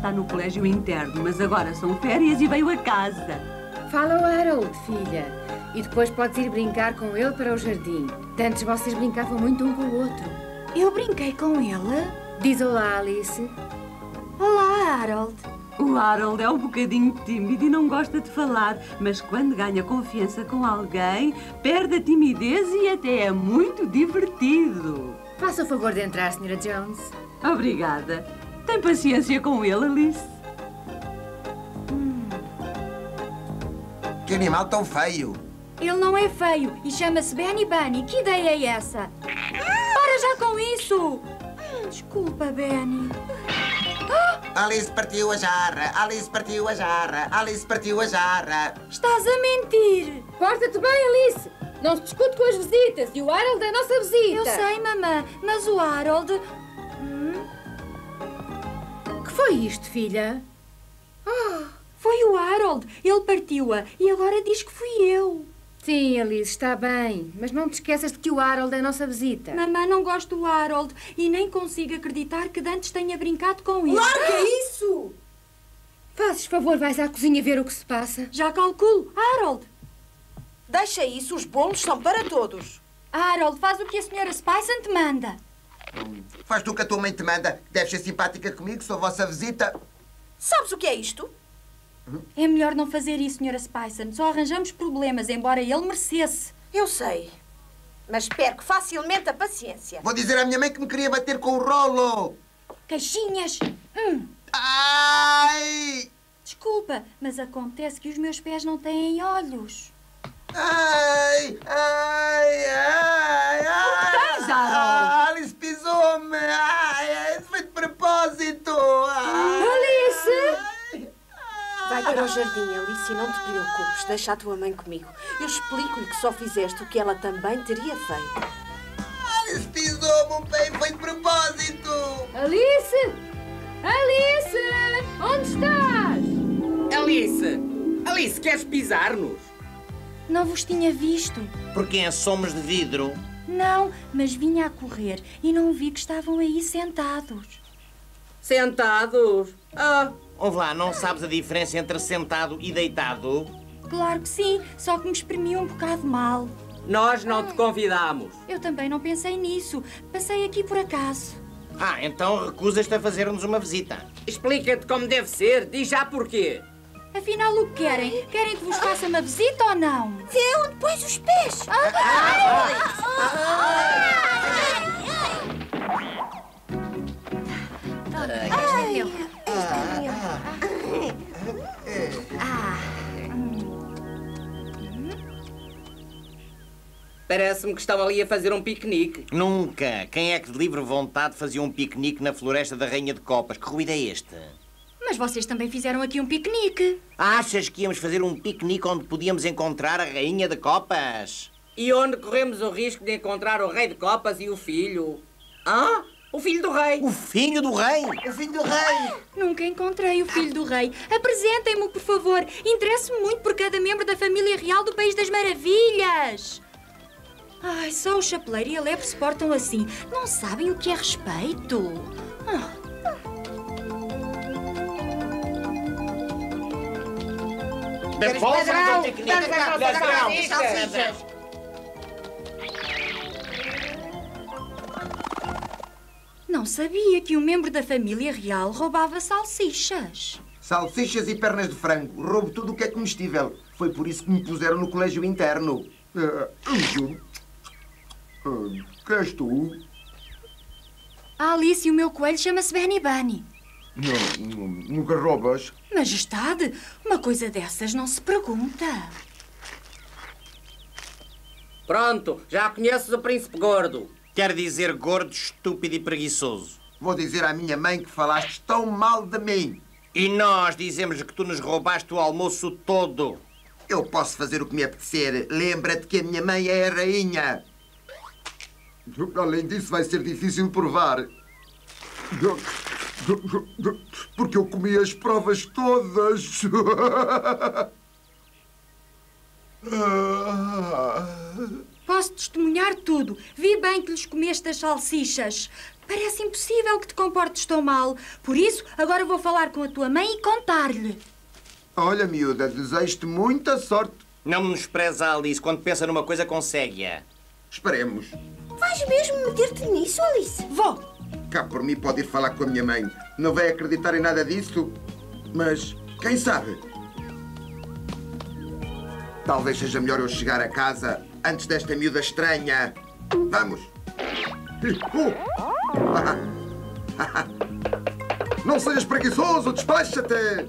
está no colégio interno, mas agora são férias e veio a casa. Fala ao Harold, filha. E depois podes ir brincar com ele para o jardim. De Antes vocês brincavam muito um com o outro. Eu brinquei com ele. Diz olá, Alice. Olá, Harold. O Harold é um bocadinho tímido e não gosta de falar, mas quando ganha confiança com alguém, perde a timidez e até é muito divertido. Faça o favor de entrar, Sra. Jones. Obrigada. Tem paciência com ele, Alice. Que animal tão feio! Ele não é feio e chama-se Benny Bunny. Que ideia é essa? Para já com isso! Hum, Desculpa, Benny. Alice partiu a jarra, Alice partiu a jarra, Alice partiu a jarra. Estás a mentir! Porta-te bem, Alice. Não se discute com as visitas e o Harold é a nossa visita. Eu sei, mamã, mas o Harold. Que foi isto, filha? Foi o Harold. Ele partiu-a e agora diz que fui eu. Sim, Alice, está bem. Mas não te esqueças de que o Harold é a nossa visita. Mamã não gosta do Harold e nem consigo acreditar que Dantes tenha brincado com ele. Larga isso! Fazes favor, vais à cozinha ver o que se passa. Já calculo. Harold! Deixa isso, os bolos são para todos. Harold, faz o que a senhora Spicent te manda. Faz tu o que a tua mãe te manda. Deves ser simpática comigo, sou vossa visita. Sabes o que é isto? É melhor não fazer isso, senhora Spicent. Só arranjamos problemas, embora ele merecesse. Eu sei. Mas perco facilmente a paciência. Vou dizer à minha mãe que me queria bater com o rolo. Caixinhas! Hum, Ai! desculpa, mas acontece que os meus pés não têm olhos. Ai! Ai! Ai! Ai! tens, Harold? Vai para o jardim, Alice, e não te preocupes. Deixa a tua mãe comigo. Eu explico-lhe que só fizeste o que ela também teria feito. Alice pisou-me um pé foi de propósito! Alice! Alice! Onde estás? Alice! Alice, queres pisar-nos? Não vos tinha visto. Porque somos de vidro. Não, mas vinha a correr e não vi que estavam aí sentados. Sentados? Ah, Ouve lá, não sabes a diferença entre sentado e deitado? Claro que sim, só que me exprimi um bocado mal. nós não te convidamos. Eu também não pensei nisso. Passei aqui por acaso. Ah, então recusas-te a fazer-nos uma visita. Explica-te como deve ser, diz já porquê. Afinal, o que querem? Querem que vos faça uma visita ou não? Vê onde pôs os pés. Parece-me que estão ali a fazer um piquenique. Nunca. Quem é que de livre vontade fazia um piquenique na floresta da Rainha de Copas? Que ruído é este? Mas vocês também fizeram aqui um piquenique. Achas que íamos fazer um piquenique onde podíamos encontrar a Rainha de Copas? E onde corremos o risco de encontrar o rei de copas e o filho? Ah, o filho do rei. O filho do rei! O filho do rei! Nunca encontrei o filho do rei. Apresentem-me, por favor. Interesso-me muito por cada membro da família real do País das Maravilhas. Ai, só o chapeleiro e a lebre se portam assim. Não sabem o que é respeito. Ah, piquenique! Ladrão! Não sabia que um membro da família real roubava salsichas. Salsichas e pernas de frango. Roubo tudo o que é comestível. Foi por isso que me puseram no colégio interno. Ah, ah, Quem és tu? A Alice e o meu coelho chama-se Benny Bunny. Não, nu- nunca roubas. Majestade, uma coisa dessas não se pergunta. Pronto, já conheces o príncipe gordo. Quer dizer gordo, estúpido e preguiçoso. Vou dizer à minha mãe que falaste tão mal de mim. E nós dizemos que tu nos roubaste o almoço todo. Eu posso fazer o que me apetecer. Lembra-te que a minha mãe é a rainha. Além disso, vai ser difícil provar. Porque eu comi as provas todas. Posso testemunhar tudo. Vi bem que lhes comeste as salsichas. Parece impossível que te comportes tão mal. Por isso, agora vou falar com a tua mãe e contar-lhe. Olha, miúda, desejo-te muita sorte. Não menospreza Alice. Quando pensa numa coisa, consegue-a. Esperemos. Vais mesmo meter-te nisso, Alice? Vou. Cá por mim pode ir falar com a minha mãe. Não vai acreditar em nada disso, mas quem sabe? Talvez seja melhor eu chegar a casa antes desta miúda estranha. Vamos. Não sejas preguiçoso, despacha-te!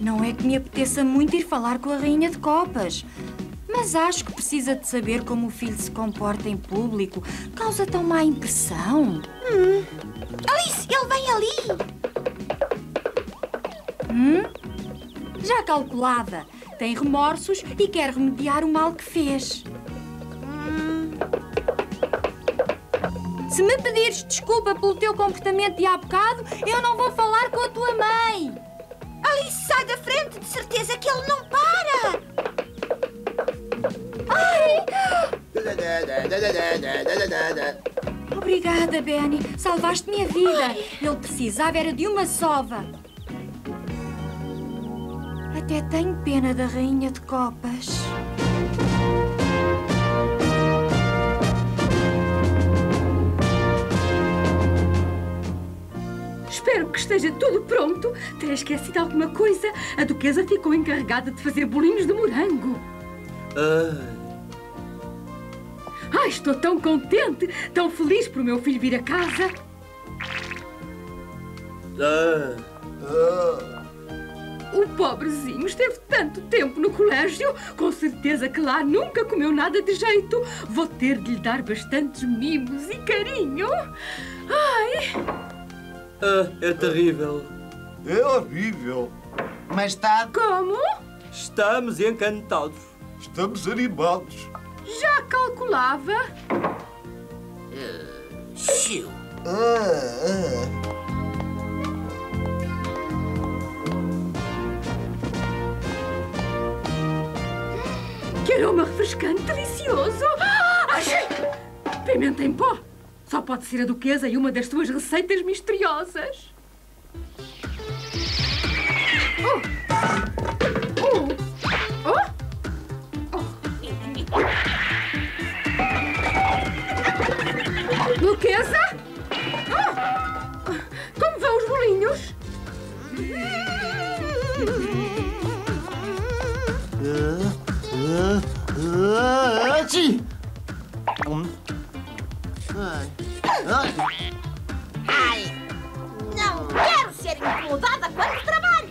Não é que me apeteça muito ir falar com a rainha de copas. Mas acho que precisa de saber como o filho se comporta em público. Causa tão má impressão. Alice, ele vem ali! Já calculava. Tem remorsos e quer remediar o mal que fez. Se me pedires desculpa pelo teu comportamento de há bocado, eu não vou falar com a tua mãe. Alice, sai da frente! De certeza que ele não para! Obrigada, Benny. Salvaste-me a vida. Ele precisava era de uma sova. Até tenho pena da rainha de copas. Espero que esteja tudo pronto. Terei esquecido alguma coisa. A duquesa ficou encarregada de fazer bolinhos de morango. Ai, estou tão contente, tão feliz por o meu filho vir a casa. O pobrezinho esteve tanto tempo no colégio, com certeza que lá nunca comeu nada de jeito. Vou ter de lhe dar bastantes mimos e carinho. Ai, Ah, é terrível. É horrível. Mas está. como? Estamos encantados. Estamos animados. Já calculava. Xiu. Que aroma refrescante, delicioso! Achei! Pimenta em pó! Só pode ser a duquesa e uma das suas receitas misteriosas. Ai! Não quero ser incomodada quando trabalho!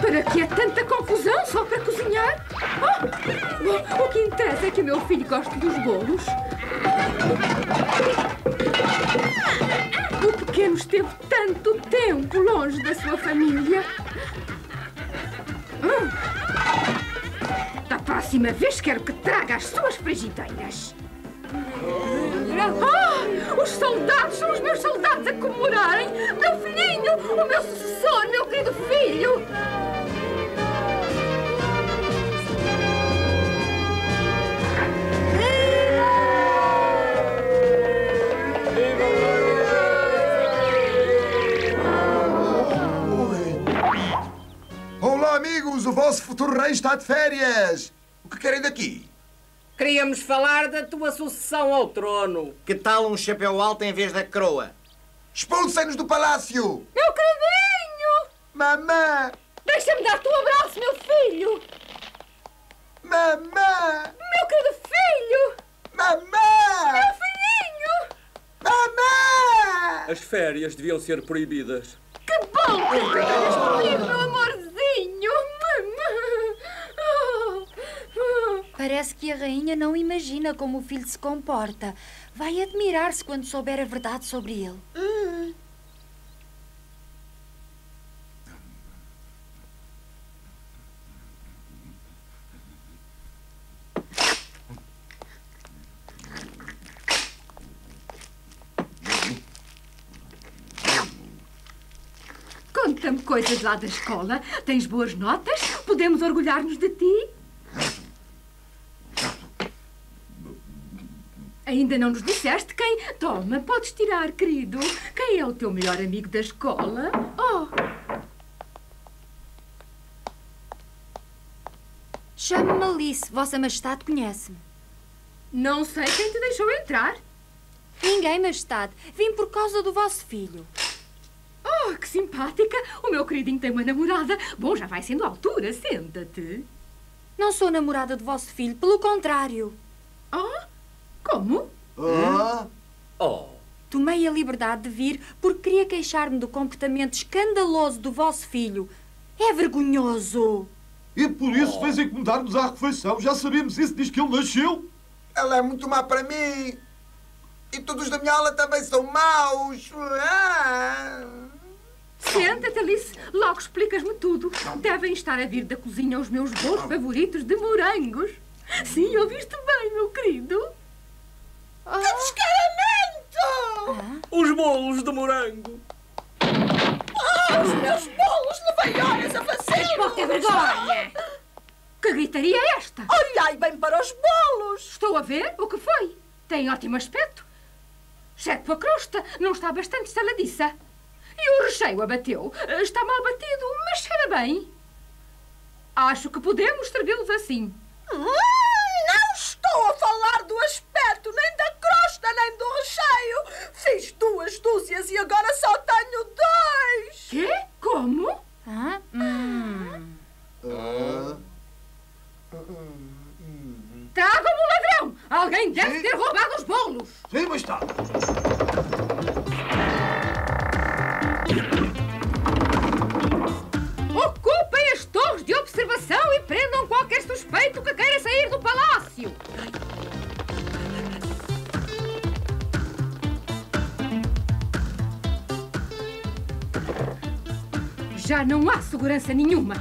Para que é tanta confusão só para cozinhar? Oh, o que interessa é que o meu filho goste dos bolos. O pequeno esteve tanto tempo longe da sua família. Hum. Da próxima vez quero que traga as suas frigideiras. Ah, os soldados são os meus soldados a comemorarem! Meu filhinho! O meu sucessor, meu querido filho! O vosso futuro rei está de férias. O que querem daqui? Queríamos falar da tua sucessão ao trono. Que tal um chapéu alto em vez da coroa? Expulsem-nos do palácio! Meu queridinho! Mamã! Deixa-me dar-te um abraço, meu filho! Mamã! Meu querido filho! Mamã! Meu filhinho! Mamã! As férias deviam ser proibidas. Que bom que tenhas escolhido, meu amorzinho! Parece que a rainha não imagina como o filho se comporta. Vai admirar-se quando souber a verdade sobre ele. Conta-me coisas lá da escola. Tens boas notas? Podemos orgulhar-nos de ti? Ainda não nos disseste quem. Toma, podes tirar, querido. Quem é o teu melhor amigo da escola? Oh, Chame-me Alice, Vossa Majestade conhece-me. não sei quem te deixou entrar. Ninguém, Majestade. Vim por causa do vosso filho. Oh, que simpática. O meu queridinho tem uma namorada. Bom, já vai sendo a altura. Senta-te. Não sou namorada do vosso filho, pelo contrário. Oh, como? Ah? Oh, Tomei a liberdade de vir porque queria queixar-me do comportamento escandaloso do vosso filho. É vergonhoso. E por isso fez incomodar-nos à refeição. Já sabíamos isso desde que ele nasceu. Ela é muito má para mim. E todos da minha aula também são maus. Ah. Senta-te, Alice. Logo explicas-me tudo. Devem estar a vir da cozinha os meus bolos favoritos de morangos. Sim, ouviste bem, meu querido. Que descaramento! os bolos de morango. Ah, os meus bolos levei horas a fazer! Pouca vergonha! Que gritaria é esta? Olhai bem para os bolos! Estou a ver o que foi. Tem ótimo aspecto. Exceto a crosta, não está bastante saladiça. E o recheio abateu. Está mal batido, mas cheira bem. Acho que podemos servi-los assim. Hum, não estou a falar do aspecto, nem do recheio! Fiz duas dúzias e agora só tenho dois! Quê? Como? Hã? Hum. Tragam-me o ladrão! Alguém deve ter roubado os bolos! Sim, mas está. Não há segurança nenhuma.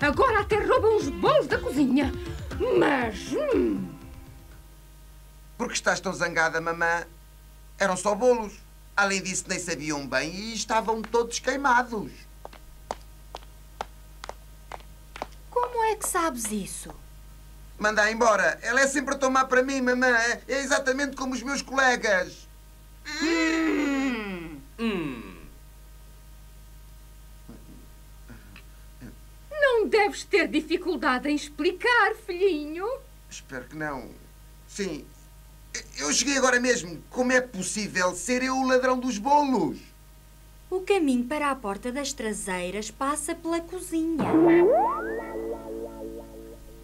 Agora até roubam os bolos da cozinha. Mas. hum, Por que estás tão zangada, mamã? Eram só bolos. Além disso, nem sabiam bem e estavam todos queimados. Como é que sabes isso? Manda embora. Ela é sempre a tomar para mim, mamã. É exatamente como os meus colegas. não deves ter dificuldade em explicar, filhinho. Espero que não. Sim. Eu cheguei agora mesmo. Como é possível ser eu o ladrão dos bolos? O caminho para a porta das traseiras passa pela cozinha.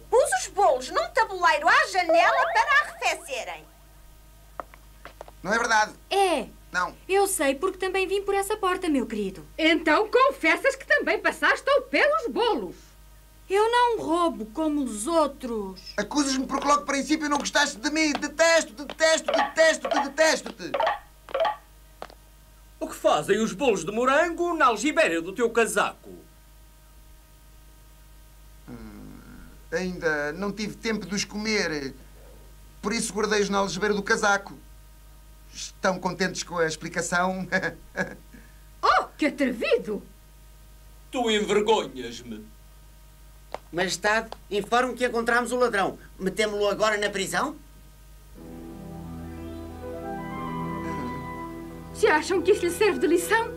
Pus os bolos num tabuleiro à janela para arrefecerem. Não é verdade? É, Não. eu sei porque também vim por essa porta, meu querido. Então confessas que também passaste ao pé dos bolos. Eu não roubo como os outros. Acusas-me porque logo de princípio não gostaste de mim. Detesto, detesto, detesto-te, detesto-te. O que fazem os bolos de morango na algibeira do teu casaco? Ainda não tive tempo de os comer. Por isso guardei-os na algebeira do casaco. Estão contentes com a explicação? Oh, que atrevido! Tu envergonhas-me. Majestade, informe que encontramos o ladrão. Metemo-lo agora na prisão? Se acham que isso lhe serve de lição,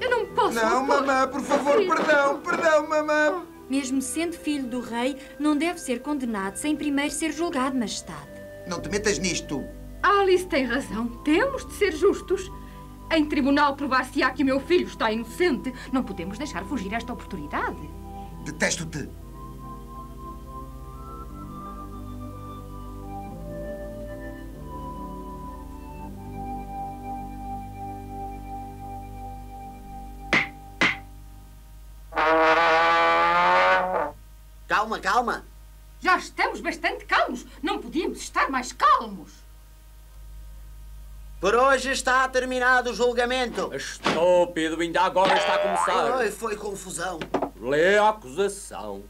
eu não posso. Não, opor. mamã, por favor, perdão, perdão, mamã. Mesmo sendo filho do rei, não deve ser condenado sem primeiro ser julgado, majestade. Não te metas nisto. Alice tem razão. Temos de ser justos. Em tribunal provar-se-á que o meu filho está inocente. Não podemos deixar fugir esta oportunidade. Detesto-te. Calma, calma. Já estamos bastante calmos. Não podíamos estar mais calmos. Por hoje está terminado o julgamento. Estúpido, ainda agora está a começar. Ai, foi confusão. Lê a acusação.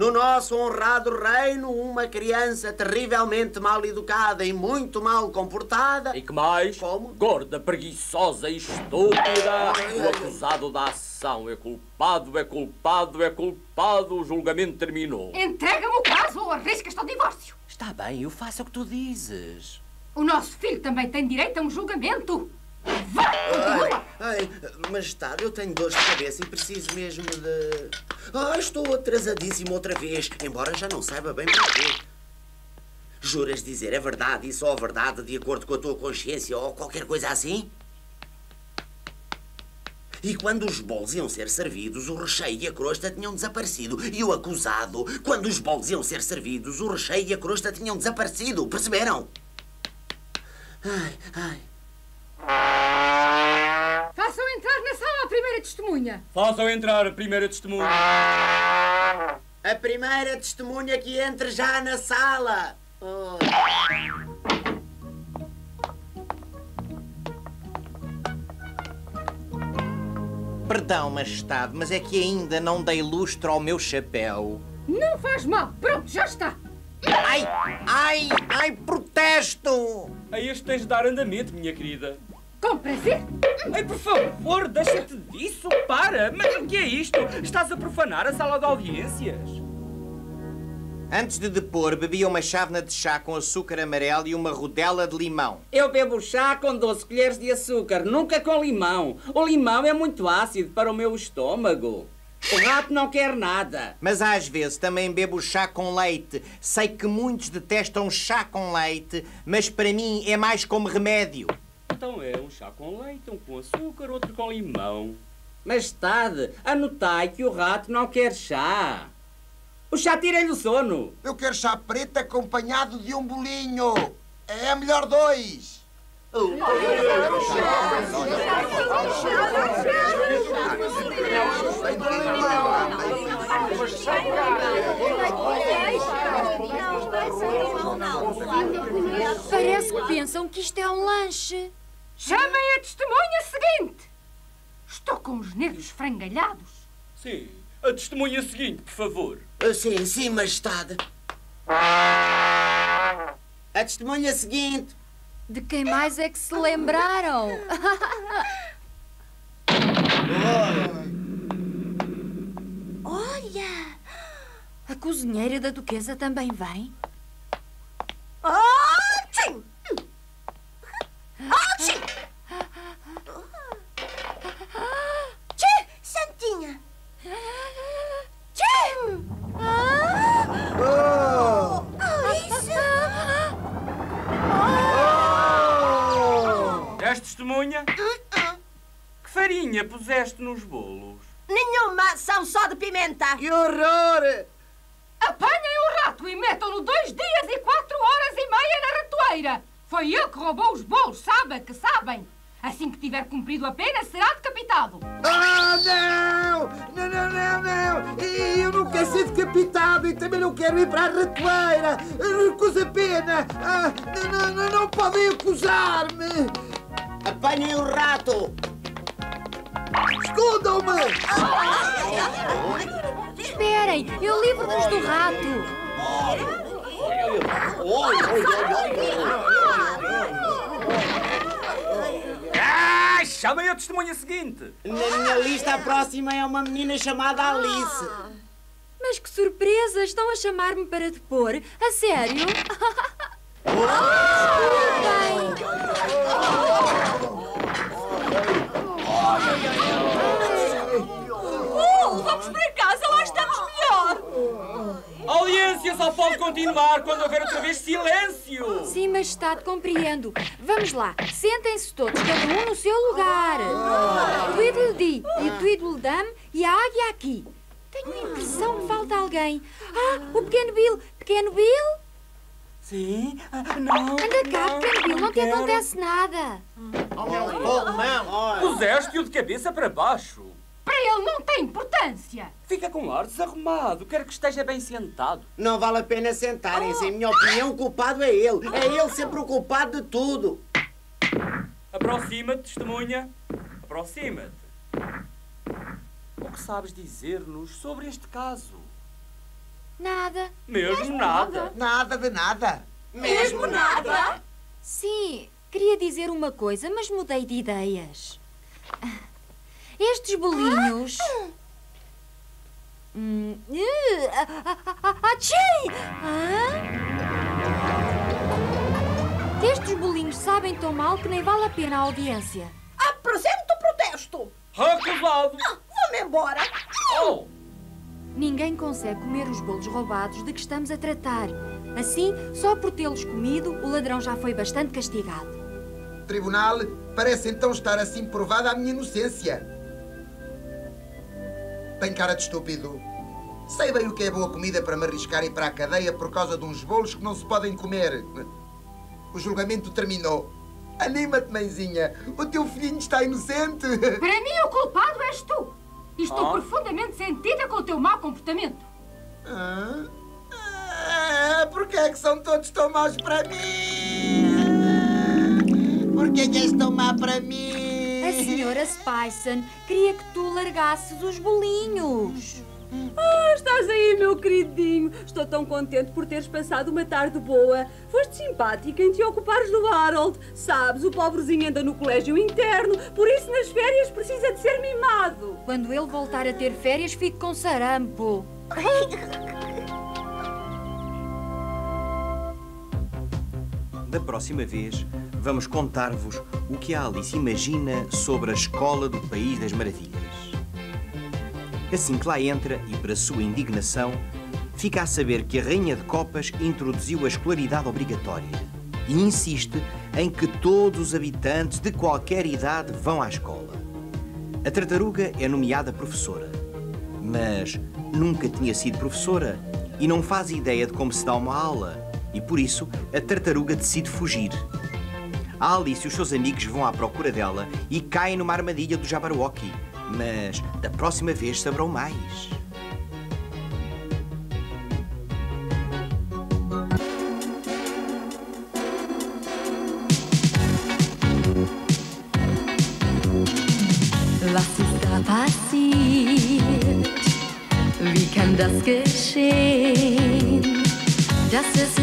No nosso honrado reino, uma criança terrivelmente mal educada e muito mal comportada. E que mais? Como? Gorda, preguiçosa e estúpida. O acusado da ação é culpado, é culpado, é culpado. O julgamento terminou. Entrega-me o caso ou arriscas-te ao divórcio. Está bem, eu faço o que tu dizes. O nosso filho também tem direito a um julgamento. Continua. Ai, majestade, eu tenho dor de cabeça e preciso mesmo de. Ah, estou atrasadíssimo outra vez, embora já não saiba bem porquê. Juras dizer a verdade e só a verdade de acordo com a tua consciência ou qualquer coisa assim? E quando os bolos iam ser servidos, o recheio e a crosta tinham desaparecido. E o acusado, quando os bolos iam ser servidos, o recheio e a crosta tinham desaparecido. Perceberam? Ai, ai. Façam entrar na sala a primeira testemunha. Façam entrar a primeira testemunha. A primeira testemunha que entre já na sala. Oh. Perdão, majestade, mas é que ainda não dei lustro ao meu chapéu. Não faz mal. Pronto, já está. Ai, ai, ai, protesto! A este tens de dar andamento, minha querida. Com prazer. Ai, por favor, deixa-te disso, para! Mas o que é isto? Estás a profanar a sala de audiências? Antes de depor, bebia uma chávena de chá com açúcar amarelo e uma rodela de limão. Eu bebo chá com 12 colheres de açúcar, nunca com limão. O limão é muito ácido para o meu estômago. O rato não quer nada. Mas às vezes também bebo chá com leite. Sei que muitos detestam chá com leite, mas para mim é mais como remédio. Então é um chá com leite, um com açúcar, outro com limão. Majestade, anotai que o rato não quer chá. O chá tira-lhe o sono. Eu quero chá preto acompanhado de um bolinho. É melhor dois. Parece que pensam que isto é um lanche. Chamem a testemunha seguinte. Estou com os nervos frangalhados. Sim, a testemunha seguinte, por favor. Sim, sim, majestade. A testemunha seguinte. De quem mais é que se lembraram? Olha! A cozinheira da duquesa também vem. Achim! Achim! Farinha puseste nos bolos? Nenhuma, são só de pimenta. Que horror! Apanhem o rato e metam-no dois dias e quatro horas e meia na ratoeira. Foi ele que roubou os bolos, sabe que sabem. Assim que tiver cumprido a pena, será decapitado. Ah, não! Não, não, não, não! E Eu não quero ser decapitado e também não quero ir para a ratoeira! Recusa a pena! Ah, não, não, não, não podem acusar-me! Apanhem o rato! Escondam-me! Esperem, eu livro-vos do rato. Ah, chamem a testemunha seguinte. Na minha lista, a próxima é uma menina chamada Alice. Mas que surpresa! Estão a chamar-me para depor? A sério? Oh, só pode continuar quando houver outra vez silêncio. Sim, majestade, compreendo. Vamos lá, sentem-se todos, cada um no seu lugar. Tweedledee e Tweedledum e a águia aqui. Tenho a impressão que falta alguém. Ah, o pequeno Bill. Pequeno Bill? Sim? Ah, Não. Anda cá, pequeno Bill, não te quero. acontece nada. Puseste-o de cabeça para baixo. Ele não tem importância. Fica com ar desarrumado. Quero que esteja bem sentado. Não vale a pena sentarem-se. Em minha opinião, o culpado é ele. É ele sempre o culpado de tudo. Aproxima-te, testemunha. Aproxima-te. O que sabes dizer-nos sobre este caso? Nada. Mesmo nada. Nada de nada. Mesmo nada? Sim, queria dizer uma coisa, mas mudei de ideias. Estes bolinhos. Hum, uh, ah, ah, ah! Ah? Estes bolinhos sabem tão mal que nem vale a pena a audiência. Apresento o protesto. Recusado. Vou-me embora. Oh! Ninguém consegue comer os bolos roubados de que estamos a tratar. Assim, só por tê-los comido, o ladrão já foi bastante castigado. Tribunal, parece então estar assim provada a minha inocência. Tem cara de estúpido. Sei bem o que é boa comida para me arriscar ir para a cadeia por causa de uns bolos que não se podem comer. O julgamento terminou. Anima-te, mãezinha. O teu filhinho está inocente. Para mim, o culpado és tu. E estou Ah. profundamente sentida com o teu mau comportamento. Ah, ah, é que são todos tão maus para mim? Por que é que és tão má para mim? A senhora Spison queria que tu largasses os bolinhos. Ah, estás aí, meu queridinho. Estou tão contente por teres passado uma tarde boa. Foste simpática em te ocupares do Harold. Sabes, o pobrezinho anda no colégio interno, por isso nas férias precisa de ser mimado. Quando ele voltar a ter férias, fico com sarampo. Da próxima vez, vamos contar-vos o que a Alice imagina sobre a escola do País das Maravilhas. Assim que lá entra, e para sua indignação, fica a saber que a Rainha de Copas introduziu a escolaridade obrigatória e insiste em que todos os habitantes de qualquer idade vão à escola. A tartaruga é nomeada professora, mas nunca tinha sido professora e não faz ideia de como se dá uma aula, e por isso a tartaruga decide fugir. A Alice e os seus amigos vão à procura dela e caem numa armadilha do Jabberwocky, mas da próxima vez saberão mais. Was ist da passiert? Wie kann das geschehen? Dass es